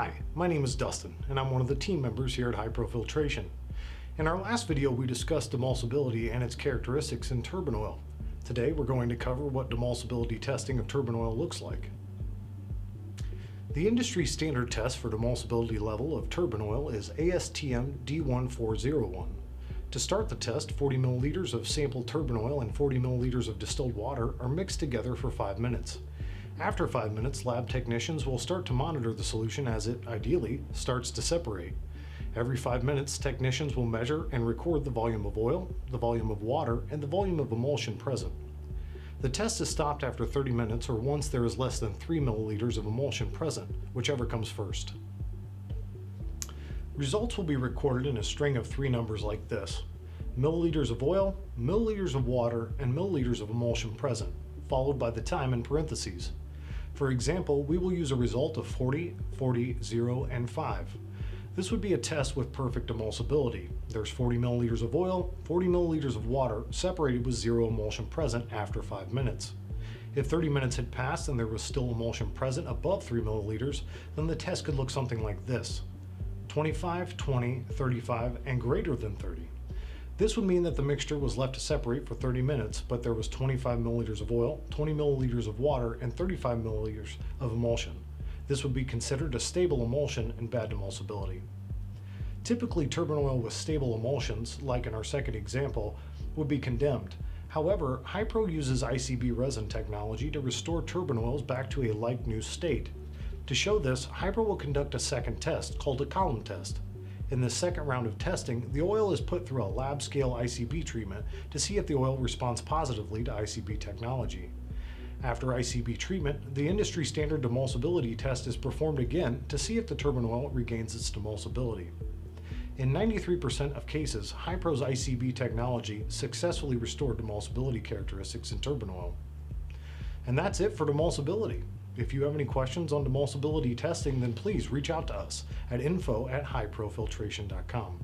Hi, my name is Dustin, and I'm one of the team members here at Hy-Pro Filtration. In our last video, we discussed demulsibility and its characteristics in turbine oil. Today, we're going to cover what demulsibility testing of turbine oil looks like. The industry standard test for demulsibility level of turbine oil is ASTM D1401. To start the test, 40 milliliters of sample turbine oil and 40 milliliters of distilled water are mixed together for 5 minutes. After 5 minutes, lab technicians will start to monitor the solution as it, ideally, starts to separate. Every 5 minutes, technicians will measure and record the volume of oil, the volume of water, and the volume of emulsion present. The test is stopped after 30 minutes or once there is less than 3 milliliters of emulsion present, whichever comes first. Results will be recorded in a string of three numbers like this. Milliliters of oil, milliliters of water, and milliliters of emulsion present, followed by the time in parentheses. For example, we will use a result of 40, 40, 0, and 5. This would be a test with perfect emulsibility. There's 40 milliliters of oil, 40 milliliters of water, separated with zero emulsion present after 5 minutes. If 30 minutes had passed and there was still emulsion present above 3 milliliters, then the test could look something like this. 25, 20, 35, and greater than 30. This would mean that the mixture was left to separate for 30 minutes, but there was 25 milliliters of oil, 20 milliliters of water, and 35 milliliters of emulsion. This would be considered a stable emulsion and bad emulsibility. Typically, turbine oil with stable emulsions, like in our second example, would be condemned. However, Hy-Pro uses ICB resin technology to restore turbine oils back to a like-new state. To show this, Hy-Pro will conduct a second test called a column test. In the second round of testing, the oil is put through a lab scale ICB treatment to see if the oil responds positively to ICB technology. After ICB treatment, the industry standard demulsibility test is performed again to see if the turbine oil regains its demulsibility. In 93% of cases, Hy-Pro's ICB technology successfully restored demulsibility characteristics in turbine oil. And that's it for demulsibility. If you have any questions on demulsibility testing, then please reach out to us at info at hyprofiltration.com.